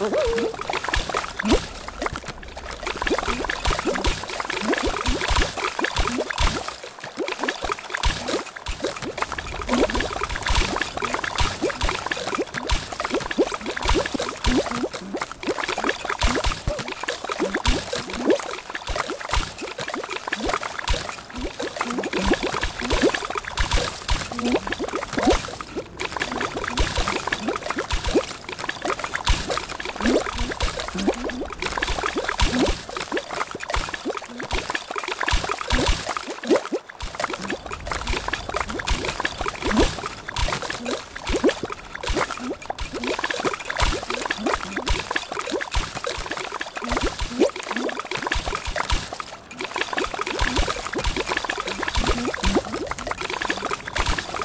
Woohoo!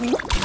Woo!